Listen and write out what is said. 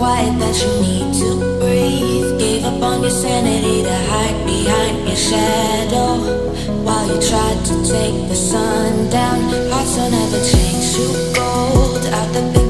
quiet that you need to breathe. Gave up on your sanity to hide behind your shadow. While you tried to take the sun down, hearts don't ever change to gold. Out the big